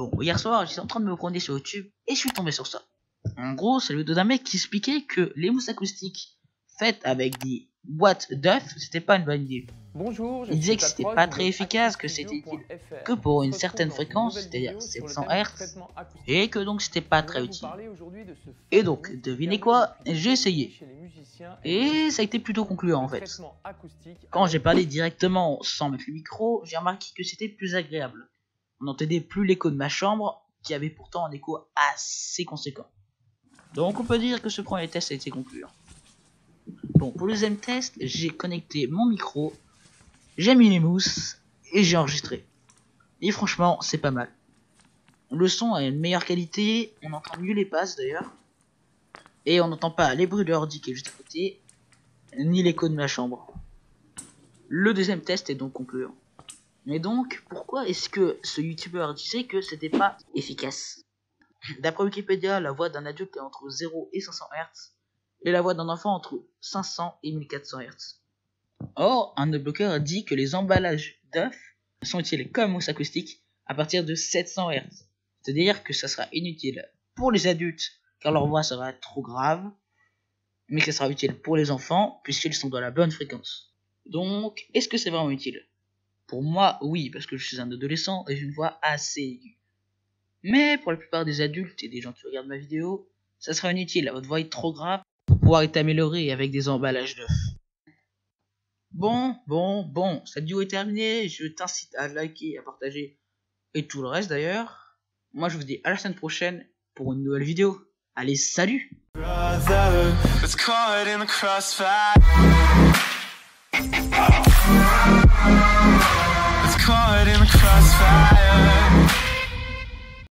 Bon, hier soir, j'étais en train de me promener sur YouTube et je suis tombé sur ça. En gros, c'est le vidéo d'un mec qui expliquait que les mousses acoustiques faites avec des boîtes d'œufs, c'était pas une bonne idée. Bonjour, je Il disait que c'était pas très efficace, que c'était que pour une certaine fréquence, c'est-à-dire vidéo sur le 700 thème Hz, et que donc c'était pas très utile. Et donc, devinez quoi, j'ai essayé. Et ça a été plutôt concluant en fait. Quand j'ai parlé directement sans mettre le micro, j'ai remarqué que c'était plus agréable. On n'entendait plus l'écho de ma chambre, qui avait pourtant un écho assez conséquent. Donc on peut dire que ce premier test a été concluant. Bon, pour le deuxième test, j'ai connecté mon micro, j'ai mis les mousses et j'ai enregistré. Et franchement, c'est pas mal. Le son a une meilleure qualité, on entend mieux les passes d'ailleurs. Et on n'entend pas les bruits de l'ordi qui est juste à côté, ni l'écho de ma chambre. Le deuxième test est donc concluant. Mais donc, pourquoi est-ce que ce youtubeur disait que c'était pas efficace? D'après Wikipédia, la voix d'un adulte est entre 0 et 500 Hz, et la voix d'un enfant entre 500 et 1400 Hz. Or, un bloqueur dit que les emballages d'œufs sont utiles comme mousse acoustique à partir de 700 Hz. C'est-à-dire que ça sera inutile pour les adultes car leur voix sera trop grave, mais que ça sera utile pour les enfants puisqu'ils sont dans la bonne fréquence. Donc, est-ce que c'est vraiment utile? Pour moi, oui, parce que je suis un adolescent et j'ai une voix assez aiguë. Mais pour la plupart des adultes et des gens qui regardent ma vidéo, ça sera inutile, votre voix est trop grave pour pouvoir être améliorée avec des emballages d'œufs. Bon, bon, bon, cette vidéo est terminée, je t'incite à liker, à partager et tout le reste d'ailleurs. Moi je vous dis à la semaine prochaine pour une nouvelle vidéo. Allez, salut crossfire.